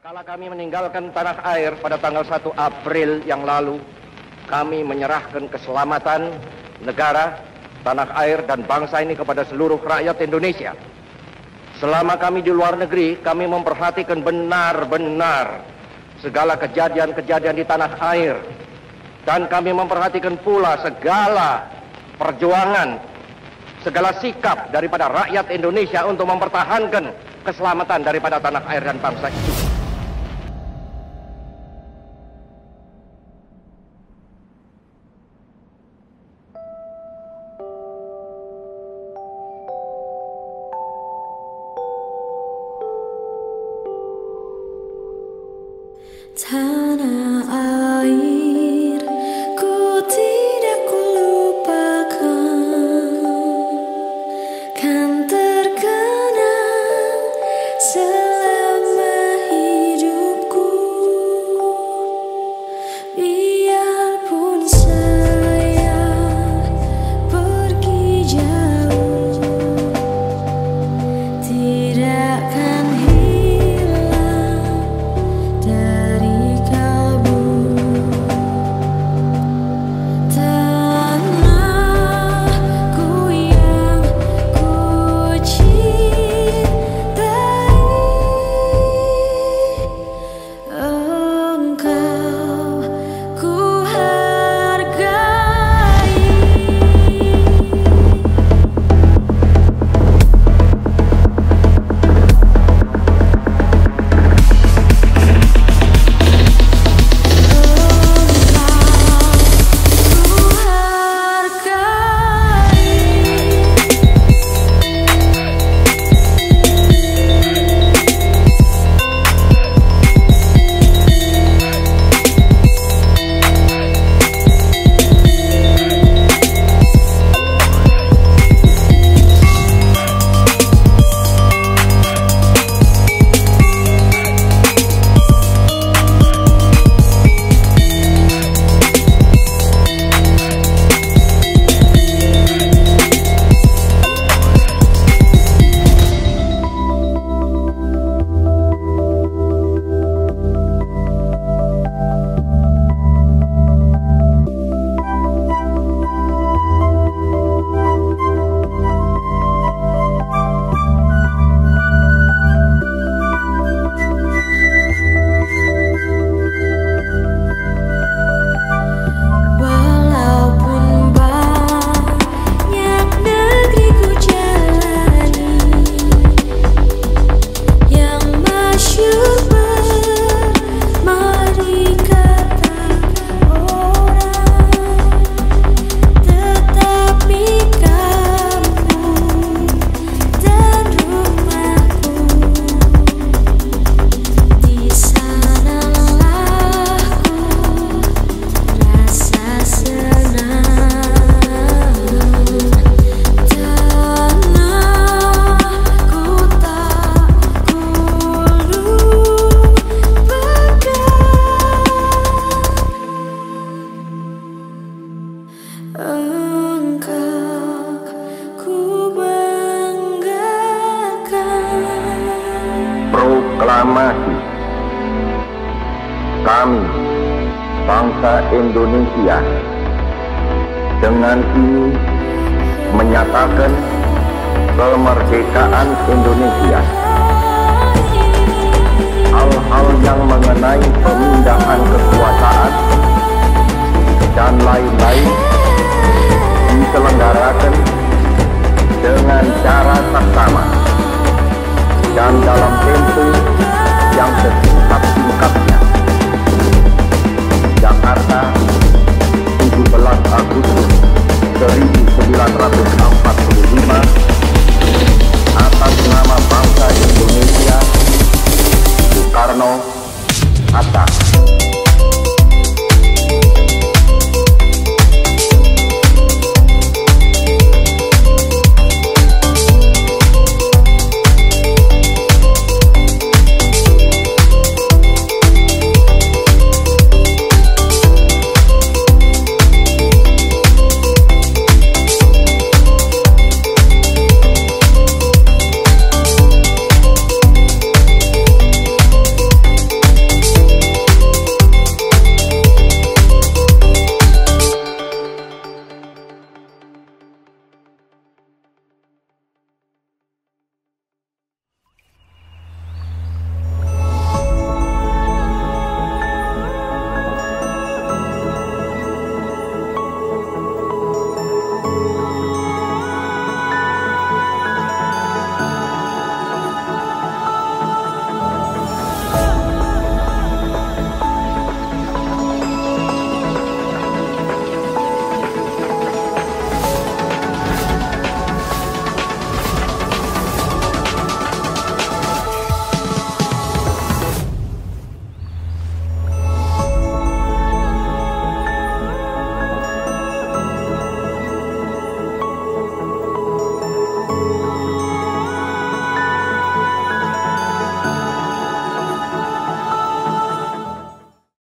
Kala kami meninggalkan tanah air pada tanggal 1 April yang lalu, kami menyerahkan keselamatan negara, tanah air, dan bangsa ini kepada seluruh rakyat Indonesia. Selama kami di luar negeri, kami memperhatikan benar-benar segala kejadian-kejadian di tanah air. Dan kami memperhatikan pula segala perjuangan, segala sikap daripada rakyat Indonesia untuk mempertahankan keselamatan daripada tanah air dan bangsa itu. Tanah Proklamasi. Kami Bangsa Indonesia Dengan ini Menyatakan Kemerdekaan Indonesia. Hal-hal yang mengenai pemindahan kekuasaan